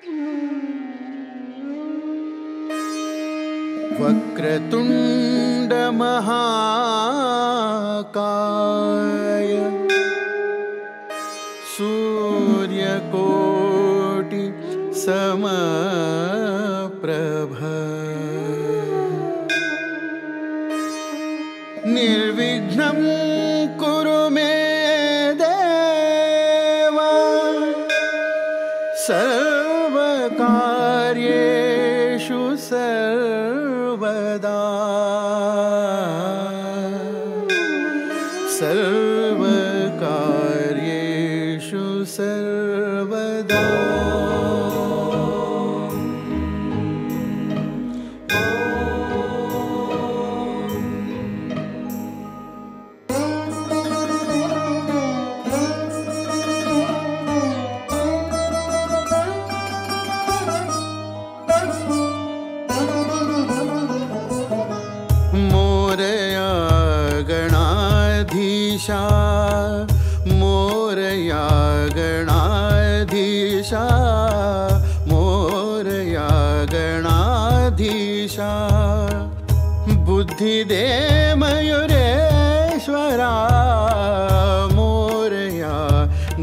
वक्रतुण्डमहाकाय सूर्यकोटि समप्रभ। निर्विघ्नं कुरु मे देव। सर्वकार्येषु सर्वदा। सर्वकार्येषु मोरया गणाधीशा मोरया गणाधीशा बुद्धिदे मयूरेश्वरा मोरया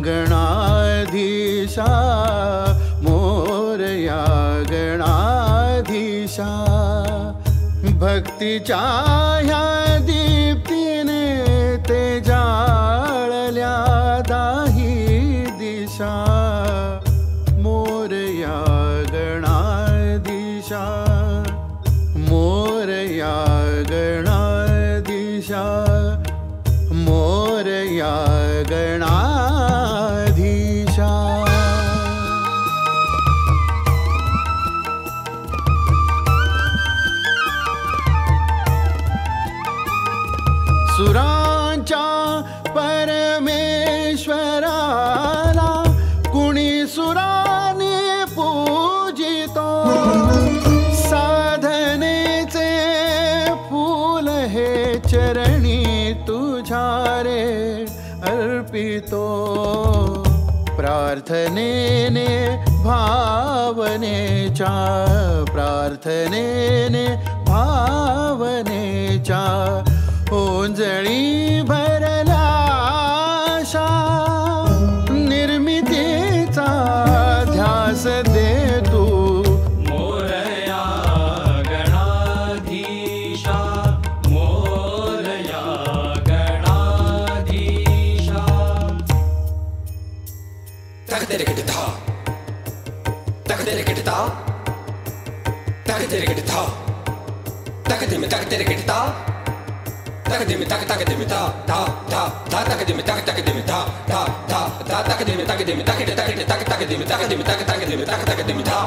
गणाधीशा मोरया गणाधीशा भक्तीच्या ह्या दिशा मोरया गणाधीशा मोरया गणाधीशा मोरया गणाधीशा चरणी तुझारे अर्पितो। प्रार्थनेने भावने चा प्रार्थनेने भावने चा ओंजळी ತೆರೆಗೆಡಿತ ತಗತೆರೆಗೆಡಿತ ತಗತೆರೆಗೆಡಿತ ತಗದಿಮೆ ತಗತೆರೆಗೆಡಿತ ತಗದಿಮೆ ತಗ ತಗದಿಮೆ ತಾ ತಾ ತಾ ತಾ ತಗದಿಮೆ ತಗ ತಗದಿಮೆ ತಾ ತಾ ತಾ ತಾ ತಗದಿಮೆ ತಗದಿಮೆ ತಗಡೆ ತಗಡೆ ತಗ ತಗದಿಮೆ ತಗದಿಮೆ ತಗ ತಗದಿಮೆ ತಗ ತಗದಿಮೆ ತಾ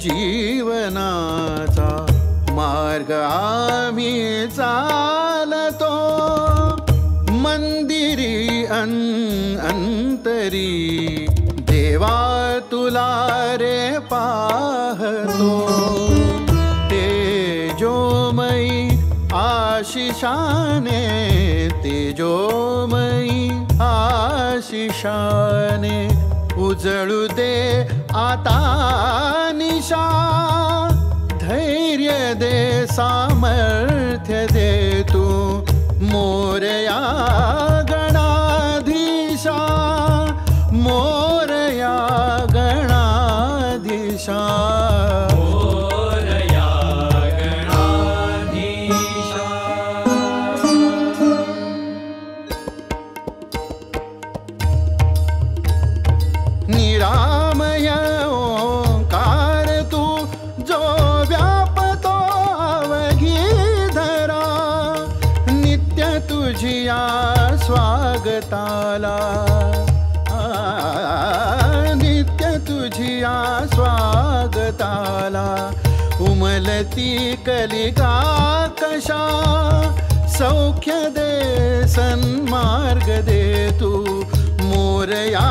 जीवनाचा मार्ग आम्ही चालतो. मंदिरी अन अंतरी देवा तुला रे पाहतो. तेजोमयी आशिषाने तेजोमयी आशिषाने उजळू दे आता निशा. धैर्य दे सामर्थ्य दे तू मोरया निरामय ओंकार तू जो व्यापतो अवघीधरा नित्य तुझिया स्वागताला नित्य तुझिया स्वागताला उमलती कलिका कशा, सौख्य दे सन्मार्ग दे तू। मोरया